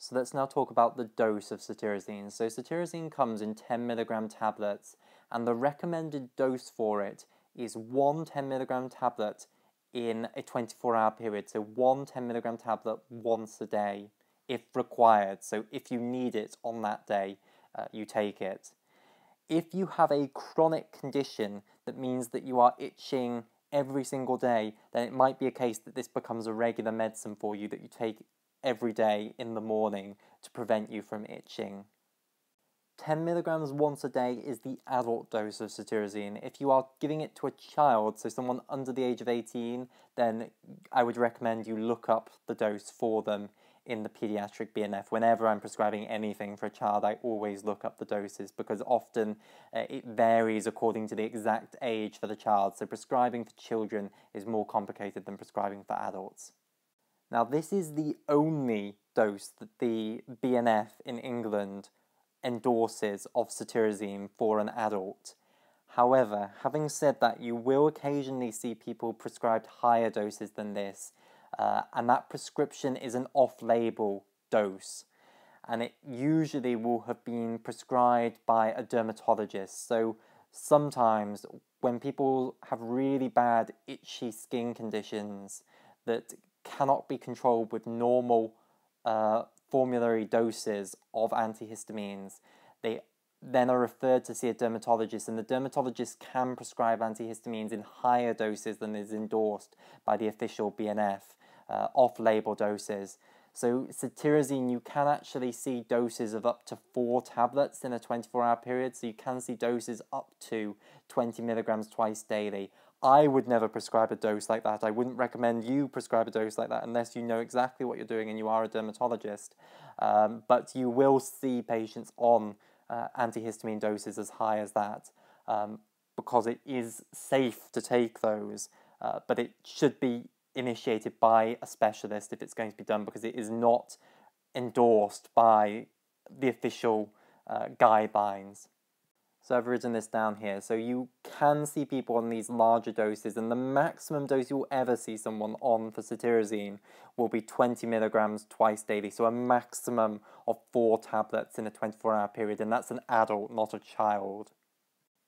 So let's now talk about the dose of cetirizine. So cetirizine comes in 10 milligram tablets, and the recommended dose for it is one 10 milligram tablet in a 24 hour period. So one 10 milligram tablet once a day if required. So if you need it on that day, uh, you take it. If you have a chronic condition that means that you are itching every single day, then it might be a case that this becomes a regular medicine for you that you take every day in the morning to prevent you from itching. 10 milligrams once a day is the adult dose of cetirizine. If you are giving it to a child, so someone under the age of 18, then I would recommend you look up the dose for them in the pediatric BNF. Whenever I'm prescribing anything for a child, I always look up the doses because often uh, it varies according to the exact age for the child. So prescribing for children is more complicated than prescribing for adults. Now, this is the only dose that the BNF in England endorses of cetirizine for an adult. However, having said that, you will occasionally see people prescribed higher doses than this, uh, and that prescription is an off label dose. And it usually will have been prescribed by a dermatologist. So sometimes, when people have really bad itchy skin conditions that cannot be controlled with normal uh, formulary doses of antihistamines, they then are referred to see a dermatologist, and the dermatologist can prescribe antihistamines in higher doses than is endorsed by the official BNF, uh, off label doses. So, cetirizine, you can actually see doses of up to four tablets in a 24 hour period, so you can see doses up to 20 milligrams twice daily. I would never prescribe a dose like that. I wouldn't recommend you prescribe a dose like that unless you know exactly what you're doing and you are a dermatologist. Um, but you will see patients on uh, antihistamine doses as high as that um, because it is safe to take those, uh, but it should be initiated by a specialist if it's going to be done because it is not endorsed by the official uh, guidelines. So I've written this down here. So you can see people on these larger doses, and the maximum dose you'll ever see someone on for cetirizine will be 20 milligrams twice daily. So a maximum of four tablets in a 24 hour period, and that's an adult, not a child.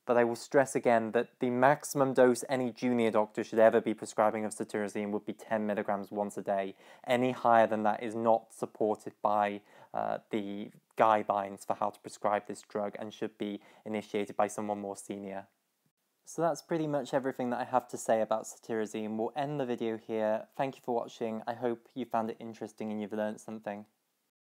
But I will stress again that the maximum dose any junior doctor should ever be prescribing of cetirizine would be 10 milligrams once a day. Any higher than that is not supported by uh, the guidelines for how to prescribe this drug and should be initiated by someone more senior. So that's pretty much everything that I have to say about cetirizine. We'll end the video here. Thank you for watching. I hope you found it interesting and you've learned something.